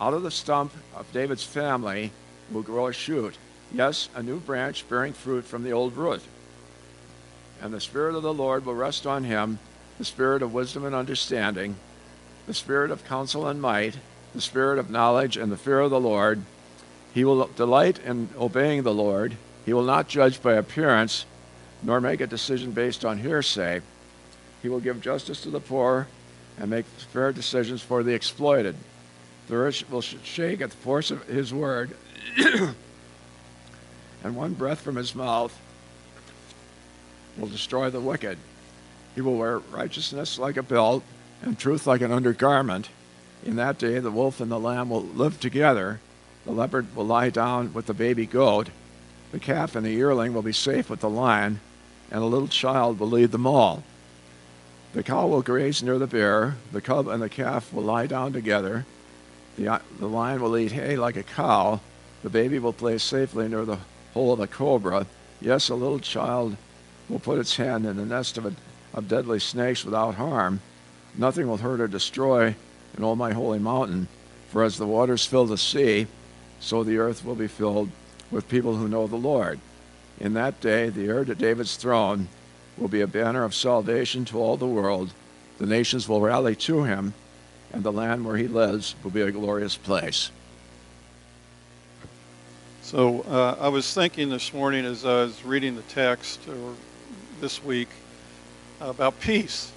Out of the stump of David's family will grow a shoot, yes, a new branch bearing fruit from the old root. And the Spirit of the Lord will rest on him the Spirit of wisdom and understanding, the Spirit of counsel and might, the Spirit of knowledge and the fear of the Lord. He will delight in obeying the Lord. He will not judge by appearance, nor make a decision based on hearsay. He will give justice to the poor and make fair decisions for the exploited. The earth will shake at the force of his word, and one breath from his mouth will destroy the wicked. He will wear righteousness like a belt and truth like an undergarment. In that day, the wolf and the lamb will live together. The leopard will lie down with the baby goat. The calf and the yearling will be safe with the lion, and a little child will lead them all. The cow will graze near the bear. The cub and the calf will lie down together. The, uh, the lion will eat hay like a cow. The baby will play safely near the hole of the cobra. Yes, a little child will put its hand in the nest of, a, of deadly snakes without harm. Nothing will hurt or destroy in all my holy mountain. For as the waters fill the sea, so the earth will be filled with people who know the Lord. In that day, the heir to David's throne will be a banner of salvation to all the world. The nations will rally to him, and the land where he lives will be a glorious place. So uh, I was thinking this morning as I was reading the text, or this week, about peace.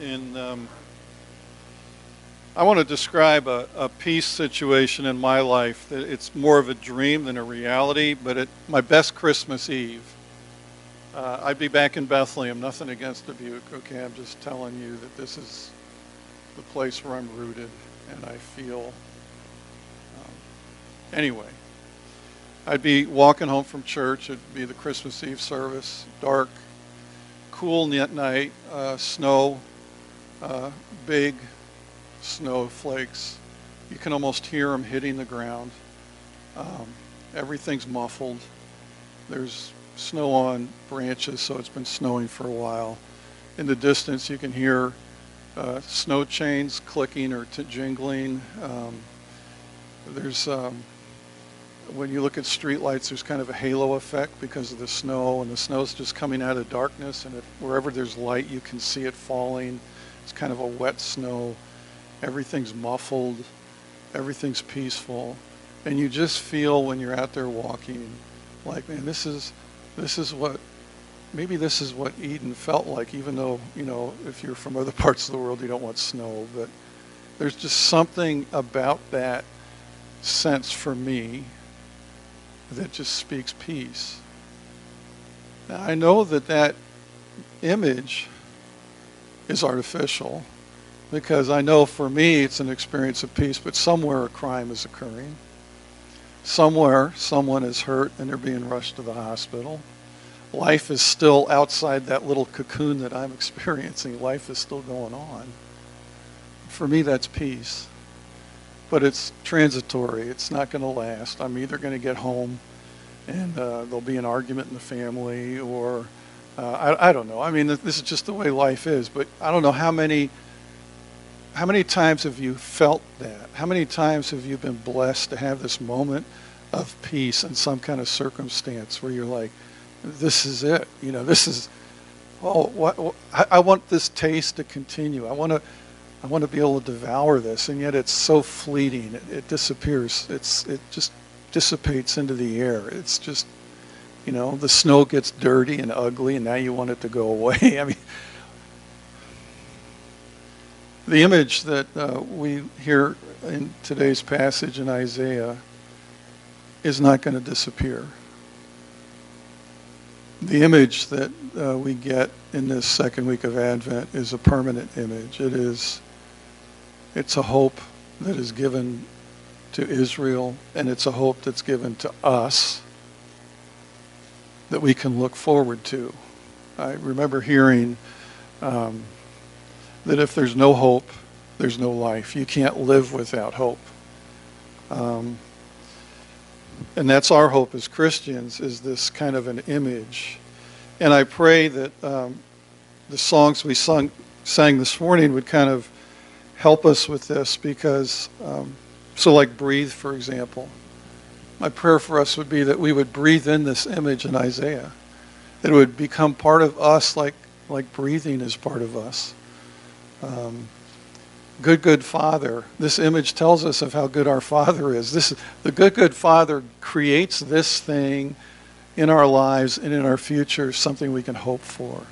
And um, I want to describe a, a, peace situation in my life that it's more of a dream than a reality, but at my best Christmas Eve, uh, I'd be back in Bethlehem. Nothing against Dubuque, okay? I'm just telling you that this is the place where I'm rooted and I feel. Um, anyway, I'd be walking home from church. It'd be the Christmas Eve service, dark, cool night, uh, snow, uh, big snowflakes. You can almost hear them hitting the ground. Um, everything's muffled. There's snow on branches, so it's been snowing for a while. In the distance, you can hear uh, snow chains clicking or jingling. Um, there's um, when you look at streetlights, there's kind of a halo effect because of the snow, and the snow's just coming out of darkness, and it, wherever there's light, you can see it falling. It's kind of a wet snow. Everything's muffled. Everything's peaceful, and you just feel when you're out there walking, like, man, this is this is what maybe this is what Eden felt like, even though, you know, if you're from other parts of the world, you don't want snow. But there's just something about that sense for me that just speaks peace. Now, I know that that image is artificial because I know for me it's an experience of peace, but somewhere a crime is occurring. Somewhere someone is hurt and they're being rushed to the hospital. Life is still outside that little cocoon that I'm experiencing. Life is still going on. For me, that's peace. But it's transitory. It's not going to last. I'm either going to get home and uh, there'll be an argument in the family or uh, I, I don't know. I mean, this is just the way life is. But I don't know how many how many times have you felt that? How many times have you been blessed to have this moment of peace in some kind of circumstance where you're like, this is it. You know, this is, oh, what, what I, want this taste to continue. I want to, I want to be able to devour this, and yet it's so fleeting. It, it disappears. It's, it just dissipates into the air. It's just, you know, the snow gets dirty and ugly, and now you want it to go away. I mean, the image that uh, we hear in today's passage in Isaiah is not going to disappear. The image that uh, we get in this second week of Advent is a permanent image. It is, it's a hope that is given to Israel, and it's a hope that's given to us that we can look forward to. I remember hearing um, that if there's no hope, there's no life. You can't live without hope. Um, and that's our hope as Christians is this kind of an image. And I pray that um, the songs we sung, sang this morning would kind of help us with this because, um, so like breathe, for example. My prayer for us would be that we would breathe in this image in Isaiah, that it would become part of us like, like breathing is part of us. Um, good, good Father. This image tells us of how good our Father is. This, the good, good Father creates this thing in our lives and in our future, something we can hope for.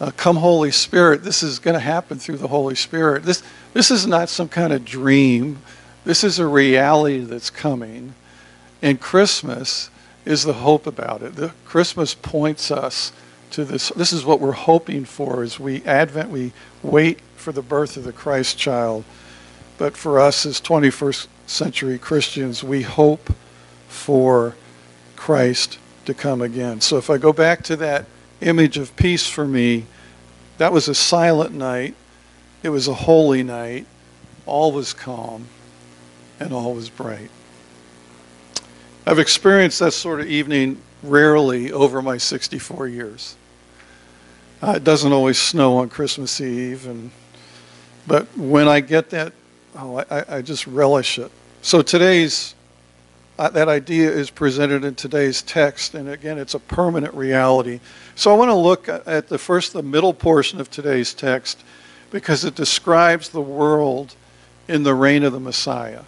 Uh, come, Holy Spirit. This is going to happen through the Holy Spirit. This, this is not some kind of dream. This is a reality that's coming. And Christmas is the hope about it. The Christmas points us to this. This is what we're hoping for as we Advent, we wait for the birth of the Christ child. But for us as 21st century Christians, we hope for Christ to come again. So if I go back to that image of peace for me, that was a silent night. It was a holy night. All was calm and all was bright. I've experienced that sort of evening rarely over my 64 years. Uh, it doesn't always snow on Christmas Eve, and but when I get that, oh, I, I just relish it. So today's uh, that idea is presented in today's text, and again, it's a permanent reality. So I want to look at the first, the middle portion of today's text, because it describes the world in the reign of the Messiah.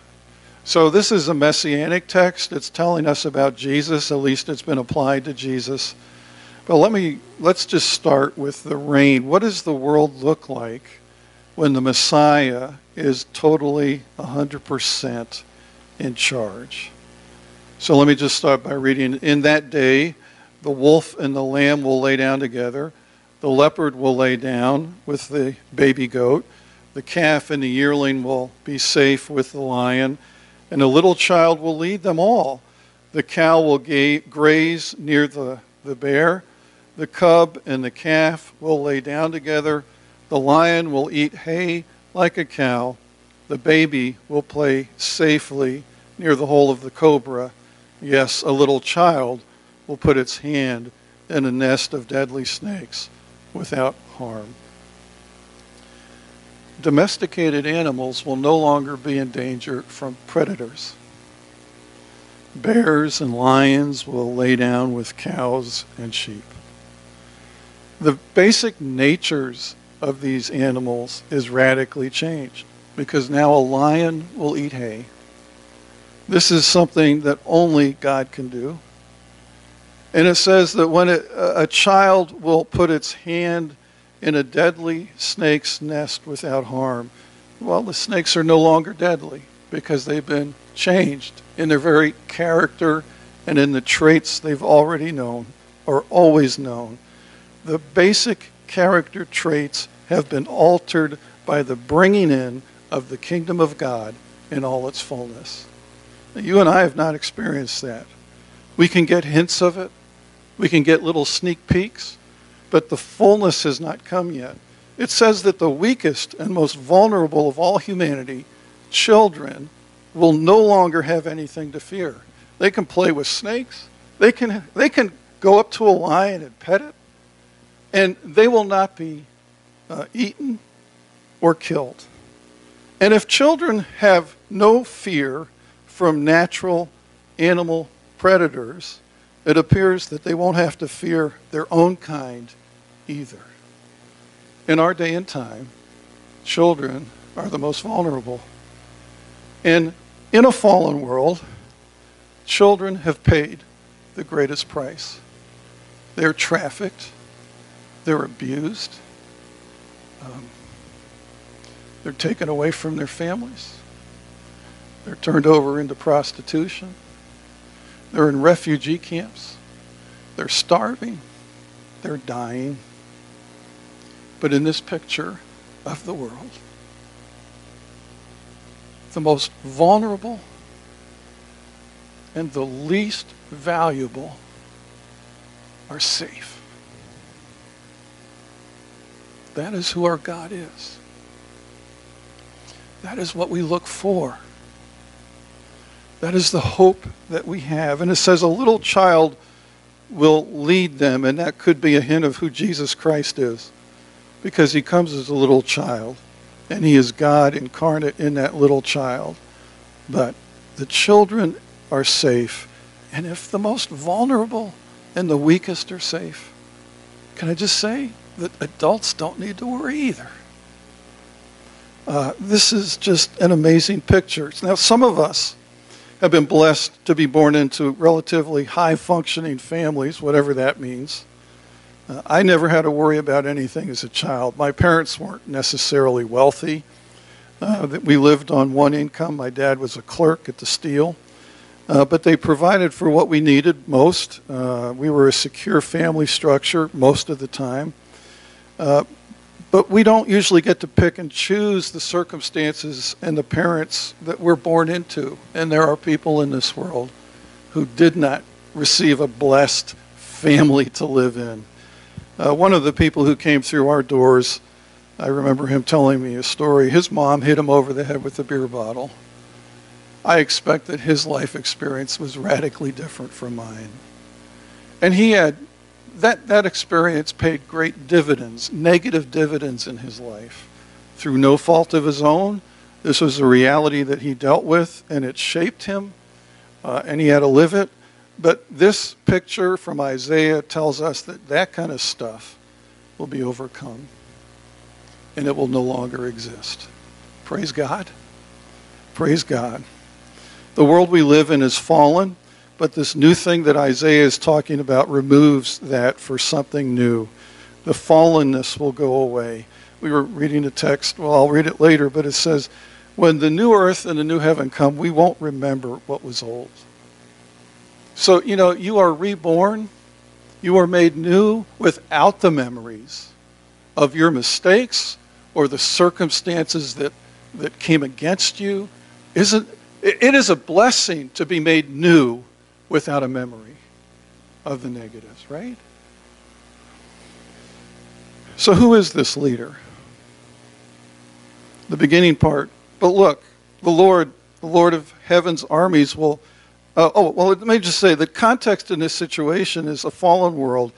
So this is a messianic text. It's telling us about Jesus. At least it's been applied to Jesus. But let me let's just start with the reign. What does the world look like when the Messiah is totally 100% in charge? So let me just start by reading. In that day, the wolf and the lamb will lay down together. The leopard will lay down with the baby goat. The calf and the yearling will be safe with the lion and a little child will lead them all. The cow will ga- graze near the, the bear. The cub and the calf will lay down together. The lion will eat hay like a cow. The baby will play safely near the hole of the cobra. Yes, a little child will put its hand in a nest of deadly snakes without harm domesticated animals will no longer be in danger from predators. Bears and lions will lay down with cows and sheep. The basic natures of these animals is radically changed because now a lion will eat hay. This is something that only God can do. And it says that when it, a child will put its hand in a deadly snake's nest without harm. Well, the snakes are no longer deadly because they've been changed in their very character and in the traits they've already known or always known. The basic character traits have been altered by the bringing in of the kingdom of God in all its fullness. Now, you and I have not experienced that. We can get hints of it, we can get little sneak peeks, but the fullness has not come yet. It says that the weakest and most vulnerable of all humanity, children, will no longer have anything to fear. They can play with snakes. They can, they can go up to a lion and pet it, and they will not be uh, eaten or killed. And if children have no fear from natural animal predators, it appears that they won't have to fear their own kind either. In our day and time, children are the most vulnerable. And in a fallen world, children have paid the greatest price. They're trafficked, they're abused, um, they're taken away from their families, they're turned over into prostitution. They're in refugee camps. They're starving. They're dying. But in this picture of the world, the most vulnerable and the least valuable are safe. That is who our God is. That is what we look for. That is the hope that we have. And it says a little child will lead them, and that could be a hint of who Jesus Christ is, because he comes as a little child. and he is God incarnate in that little child. But the children are safe. And if the most vulnerable and the weakest are safe, can I just say that adults don't need to worry either? Uh, this is just an amazing picture. Now, some of us have been blessed to be born into relatively high functioning families, whatever that means. Uh, I never had to worry about anything as a child. My parents weren't necessarily wealthy. Uh, we lived on one income. My dad was a clerk at the steel. Uh, but they provided for what we needed most. Uh, we were a secure family structure most of the time. But we don't usually get to pick and choose the circumstances and the parents that we're born into. And there are people in this world who did not receive a blessed family to live in. Uh, one of the people who came through our doors, I remember him telling me a story. His mom hit him over the head with a beer bottle. I expect that his life experience was radically different from mine. And he had that, that experience paid great dividends, negative dividends in his life. Through no fault of his own, this was a reality that he dealt with, and it shaped him, uh, and he had to live it. But this picture from Isaiah tells us that that kind of stuff will be overcome and it will no longer exist. Praise God. Praise God. The world we live in is fallen, but this new thing that Isaiah is talking about removes that for something new. The fallenness will go away. We were reading a text, well, I'll read it later, but it says, When the new earth and the new heaven come, we won't remember what was old. So, you know, you are reborn, you are made new without the memories of your mistakes or the circumstances that, that came against you. Isn't, it is a blessing to be made new without a memory of the negatives, right? So, who is this leader? The beginning part. But look, the Lord, the Lord of heaven's armies will uh, oh, well, let me just say the context in this situation is a fallen world.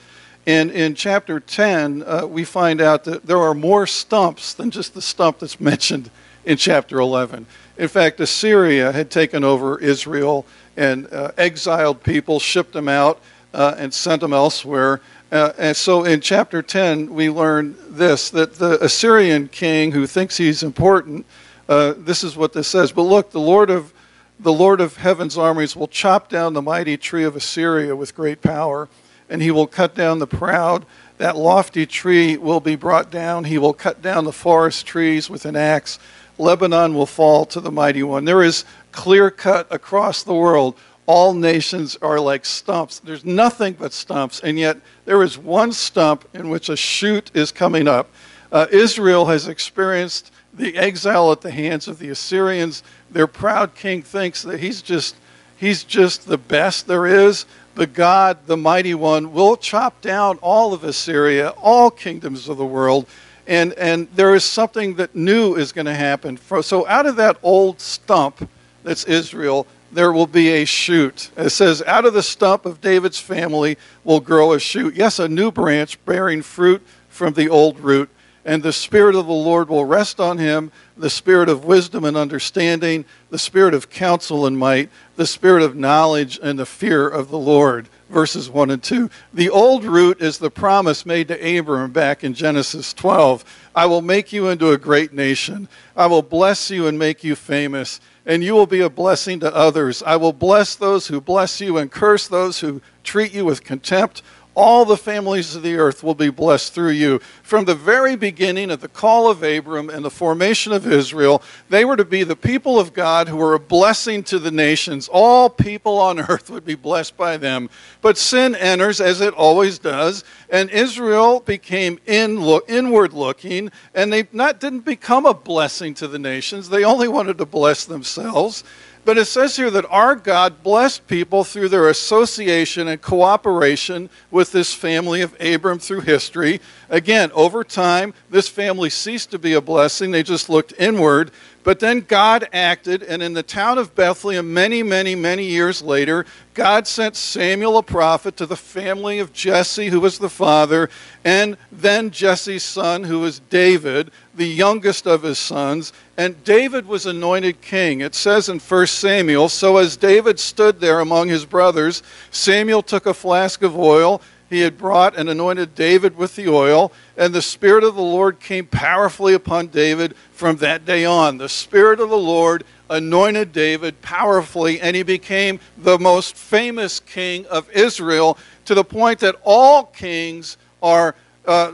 And in chapter 10, uh, we find out that there are more stumps than just the stump that's mentioned in chapter 11. In fact, Assyria had taken over Israel and uh, exiled people, shipped them out, uh, and sent them elsewhere. Uh, and so in chapter 10, we learn this that the Assyrian king who thinks he's important, uh, this is what this says. But look, the Lord of the Lord of heaven's armies will chop down the mighty tree of Assyria with great power, and he will cut down the proud. That lofty tree will be brought down. He will cut down the forest trees with an axe. Lebanon will fall to the mighty one. There is clear cut across the world. All nations are like stumps. There's nothing but stumps, and yet there is one stump in which a shoot is coming up. Uh, Israel has experienced the exile at the hands of the Assyrians. Their proud king thinks that he's just he's just the best there is. But God, the mighty one, will chop down all of Assyria, all kingdoms of the world. And, and there is something that new is going to happen. So out of that old stump that's Israel, there will be a shoot. It says, out of the stump of David's family will grow a shoot. Yes, a new branch bearing fruit from the old root and the Spirit of the Lord will rest on him the Spirit of wisdom and understanding, the Spirit of counsel and might, the Spirit of knowledge and the fear of the Lord. Verses 1 and 2. The old root is the promise made to Abram back in Genesis 12 I will make you into a great nation, I will bless you and make you famous. And you will be a blessing to others. I will bless those who bless you and curse those who treat you with contempt all the families of the earth will be blessed through you. From the very beginning of the call of Abram and the formation of Israel, they were to be the people of God who were a blessing to the nations. All people on earth would be blessed by them. But sin enters, as it always does, and Israel became in look, inward looking, and they not, didn't become a blessing to the nations. They only wanted to bless themselves. But it says here that our God blessed people through their association and cooperation with this family of Abram through history. Again, over time, this family ceased to be a blessing. They just looked inward. But then God acted, and in the town of Bethlehem, many, many, many years later, God sent Samuel a prophet to the family of Jesse, who was the father, and then Jesse's son, who was David, the youngest of his sons. And David was anointed king. It says in 1 Samuel So as David stood there among his brothers, Samuel took a flask of oil he had brought and anointed David with the oil, and the Spirit of the Lord came powerfully upon David from that day on. The Spirit of the Lord anointed David powerfully, and he became the most famous king of Israel to the point that all kings are, uh,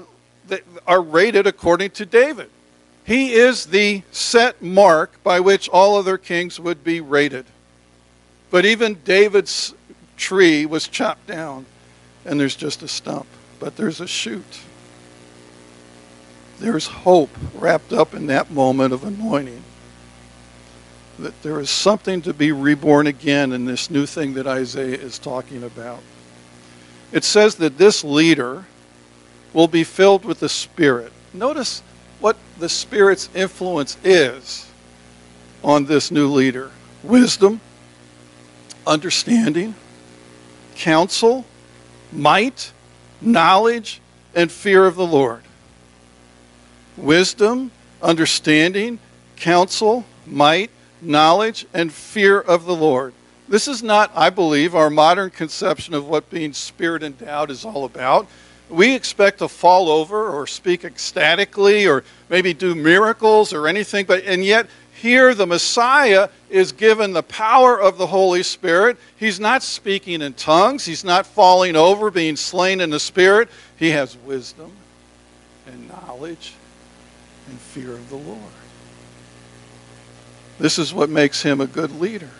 are rated according to David. He is the set mark by which all other kings would be rated. But even David's tree was chopped down and there's just a stump, but there's a shoot. There's hope wrapped up in that moment of anointing. That there is something to be reborn again in this new thing that Isaiah is talking about. It says that this leader will be filled with the Spirit. Notice what the Spirit's influence is on this new leader wisdom, understanding, counsel, might, knowledge, and fear of the Lord. Wisdom, understanding, counsel, might, knowledge, and fear of the Lord. This is not, I believe, our modern conception of what being spirit endowed is all about. We expect to fall over or speak ecstatically or maybe do miracles or anything, but and yet here, the Messiah is given the power of the Holy Spirit. He's not speaking in tongues, he's not falling over, being slain in the Spirit. He has wisdom and knowledge and fear of the Lord. This is what makes him a good leader.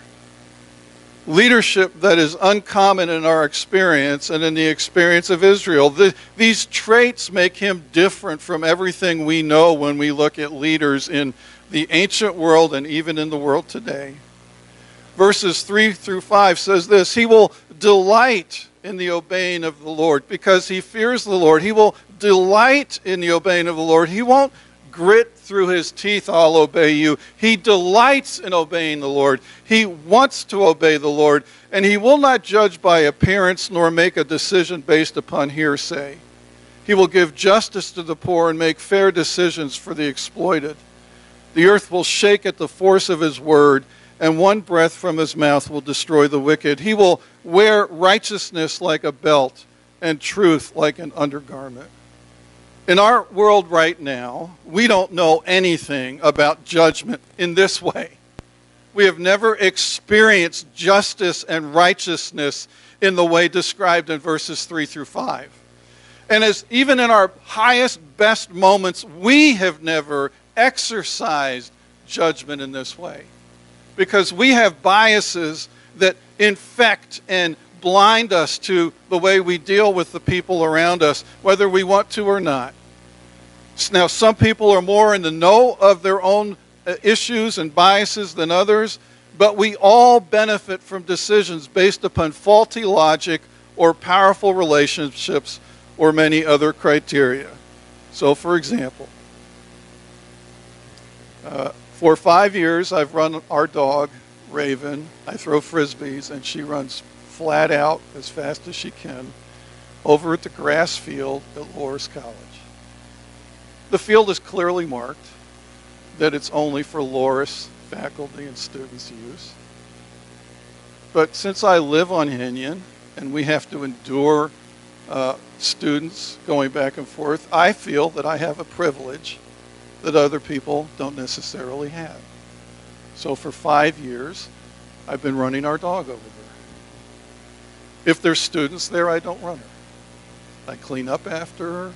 Leadership that is uncommon in our experience and in the experience of Israel. The, these traits make him different from everything we know when we look at leaders in the ancient world and even in the world today. Verses 3 through 5 says this He will delight in the obeying of the Lord because he fears the Lord. He will delight in the obeying of the Lord. He won't grit through his teeth, I'll obey you. He delights in obeying the Lord. He wants to obey the Lord, and he will not judge by appearance nor make a decision based upon hearsay. He will give justice to the poor and make fair decisions for the exploited. The earth will shake at the force of his word, and one breath from his mouth will destroy the wicked. He will wear righteousness like a belt and truth like an undergarment. In our world right now, we don't know anything about judgment in this way. We have never experienced justice and righteousness in the way described in verses 3 through 5. And as even in our highest, best moments, we have never exercised judgment in this way. Because we have biases that infect and blind us to the way we deal with the people around us, whether we want to or not. Now, some people are more in the know of their own uh, issues and biases than others, but we all benefit from decisions based upon faulty logic or powerful relationships or many other criteria. So, for example, uh, for five years, I've run our dog, Raven. I throw frisbees, and she runs flat out as fast as she can over at the grass field at Loras College. The field is clearly marked that it's only for Loras faculty and students' use. But since I live on Henion and we have to endure uh, students going back and forth, I feel that I have a privilege that other people don't necessarily have. So for five years, I've been running our dog over there. If there's students there, I don't run her. I clean up after her.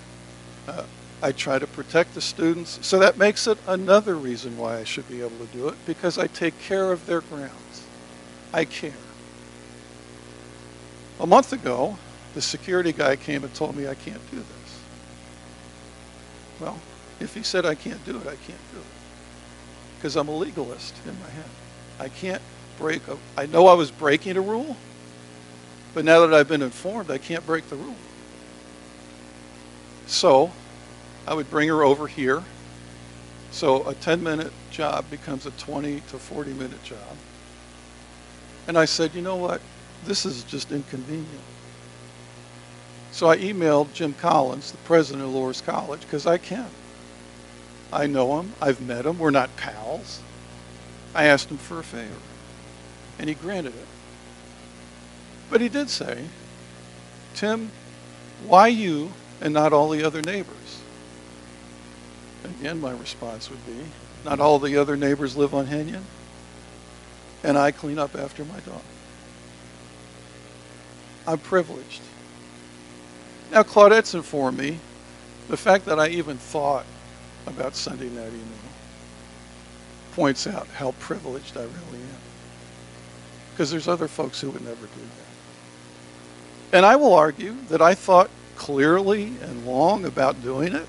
Uh, I try to protect the students. So that makes it another reason why I should be able to do it, because I take care of their grounds. I care. A month ago, the security guy came and told me I can't do this. Well, if he said I can't do it, I can't do it. Because I'm a legalist in my head. I can't break a, I know I was breaking a rule, but now that I've been informed, I can't break the rule. So I would bring her over here So a 10 minute job becomes a 20 to 40 minute job. And I said, you know what? This is just inconvenient. So I emailed Jim Collins, the president of Loras College, because I can. I know him. I've met him. We're not pals. I asked him for a favor, and he granted it. But he did say, Tim, why you and not all the other neighbors? Again, my response would be, not all the other neighbors live on Henion, and I clean up after my dog. I'm privileged. Now, Claudette's informed me the fact that I even thought about Sunday night email points out how privileged I really am. Because there's other folks who would never do that. And I will argue that I thought clearly and long about doing it,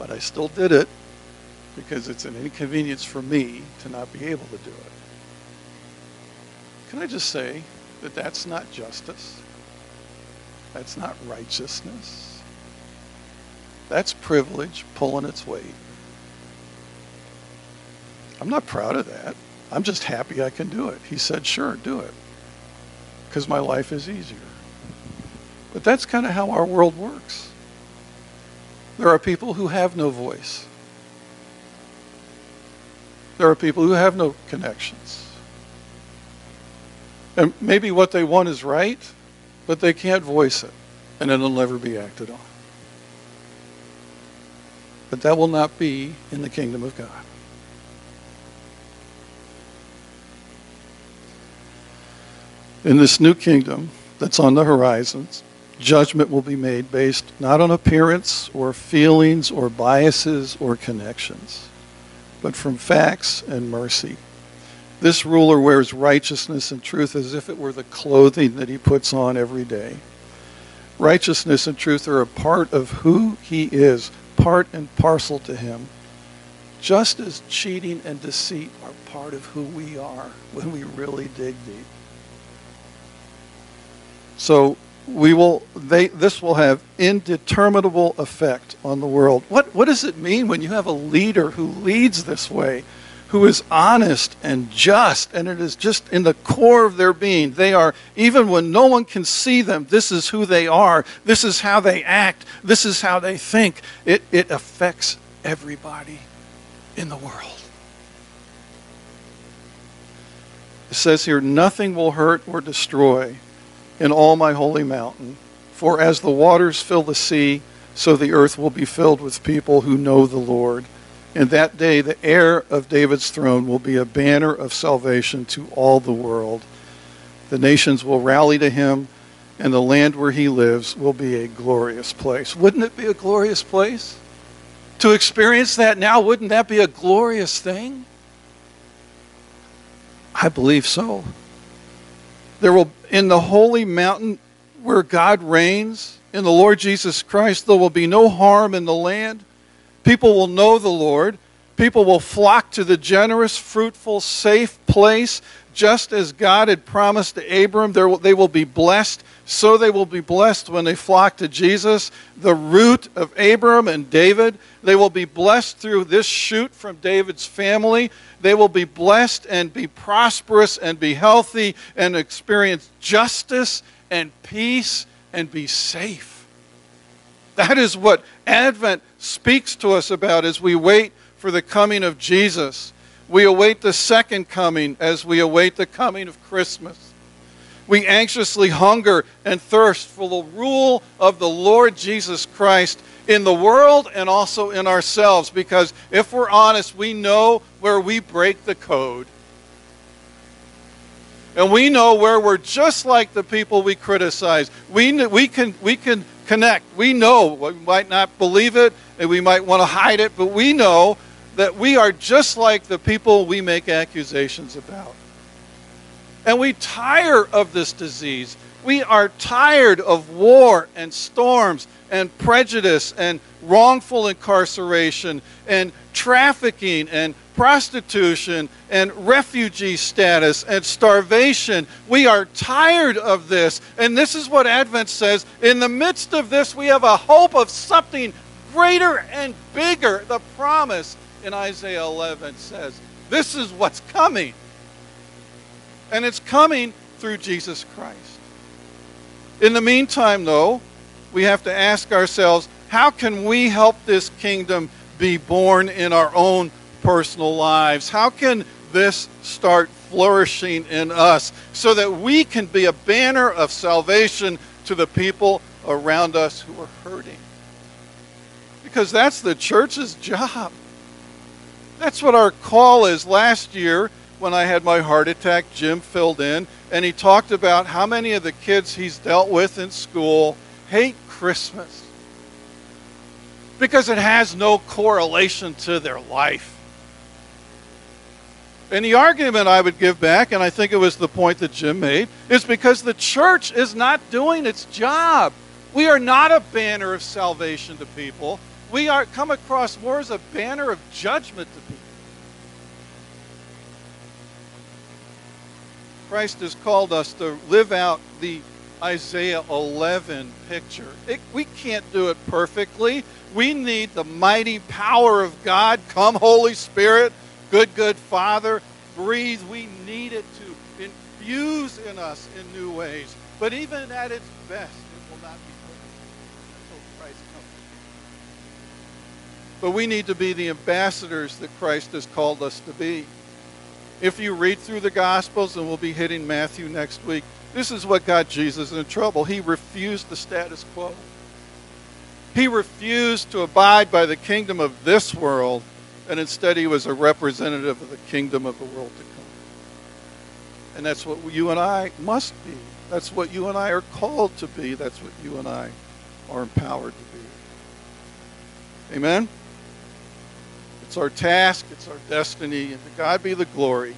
but I still did it because it's an inconvenience for me to not be able to do it. Can I just say that that's not justice? That's not righteousness. That's privilege pulling its weight. I'm not proud of that. I'm just happy I can do it. He said, sure, do it. Because my life is easier. But that's kind of how our world works. There are people who have no voice. There are people who have no connections. And maybe what they want is right, but they can't voice it, and it'll never be acted on. But that will not be in the kingdom of God. In this new kingdom that's on the horizons, judgment will be made based not on appearance or feelings or biases or connections, but from facts and mercy. This ruler wears righteousness and truth as if it were the clothing that he puts on every day. Righteousness and truth are a part of who he is, part and parcel to him, just as cheating and deceit are part of who we are when we really dig deep. So we will they this will have indeterminable effect on the world. What what does it mean when you have a leader who leads this way, who is honest and just, and it is just in the core of their being. They are even when no one can see them, this is who they are. This is how they act. This is how they think. It it affects everybody in the world. It says here nothing will hurt or destroy in all my holy mountain. For as the waters fill the sea, so the earth will be filled with people who know the Lord. And that day, the heir of David's throne will be a banner of salvation to all the world. The nations will rally to him, and the land where he lives will be a glorious place. Wouldn't it be a glorious place? To experience that now, wouldn't that be a glorious thing? I believe so. There will, in the holy mountain where God reigns, in the Lord Jesus Christ, there will be no harm in the land. People will know the Lord. People will flock to the generous, fruitful, safe place, just as God had promised to Abram. They will be blessed. So they will be blessed when they flock to Jesus, the root of Abram and David. They will be blessed through this shoot from David's family. They will be blessed and be prosperous and be healthy and experience justice and peace and be safe. That is what Advent speaks to us about as we wait for the coming of Jesus. We await the second coming as we await the coming of Christmas. We anxiously hunger and thirst for the rule of the Lord Jesus Christ in the world and also in ourselves. Because if we're honest, we know where we break the code. And we know where we're just like the people we criticize. We, we, can, we can connect. We know, we might not believe it and we might want to hide it, but we know that we are just like the people we make accusations about. And we tire of this disease. We are tired of war and storms and prejudice and wrongful incarceration and trafficking and prostitution and refugee status and starvation. We are tired of this. And this is what Advent says. In the midst of this, we have a hope of something greater and bigger. The promise in Isaiah 11 says this is what's coming. And it's coming through Jesus Christ. In the meantime, though, we have to ask ourselves how can we help this kingdom be born in our own personal lives? How can this start flourishing in us so that we can be a banner of salvation to the people around us who are hurting? Because that's the church's job. That's what our call is. Last year, when I had my heart attack, Jim filled in, and he talked about how many of the kids he's dealt with in school hate Christmas because it has no correlation to their life. And the argument I would give back, and I think it was the point that Jim made, is because the church is not doing its job. We are not a banner of salvation to people. We are come across more as a banner of judgment to people. Christ has called us to live out the Isaiah 11 picture. It, we can't do it perfectly. We need the mighty power of God. Come, Holy Spirit, good, good Father, breathe. We need it to infuse in us in new ways. But even at its best, it will not be perfect until Christ comes. But we need to be the ambassadors that Christ has called us to be. If you read through the Gospels, and we'll be hitting Matthew next week, this is what got Jesus in trouble. He refused the status quo. He refused to abide by the kingdom of this world, and instead he was a representative of the kingdom of the world to come. And that's what you and I must be. That's what you and I are called to be. That's what you and I are empowered to be. Amen? It's our task, it's our destiny, and to God be the glory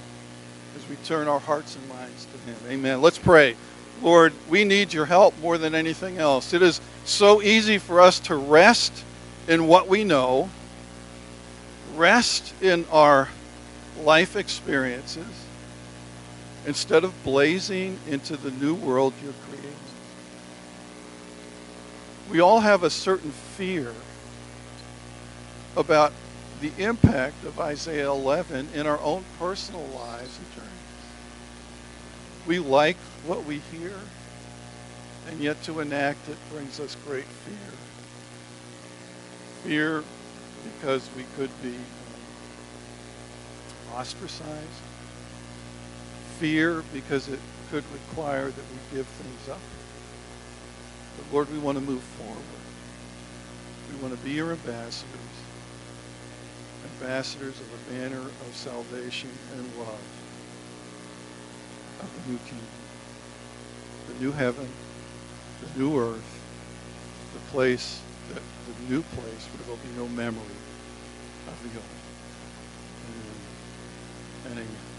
as we turn our hearts and minds to Him. Amen. Let's pray. Lord, we need your help more than anything else. It is so easy for us to rest in what we know, rest in our life experiences, instead of blazing into the new world you're creating. We all have a certain fear about the impact of Isaiah 11 in our own personal lives and journeys. We like what we hear, and yet to enact it brings us great fear. Fear because we could be ostracized. Fear because it could require that we give things up. But Lord, we want to move forward. We want to be your ambassadors ambassadors of the banner of salvation and love of the new kingdom, the new heaven, the new earth, the place, the new place where there'll be no memory of the old. Amen. And amen.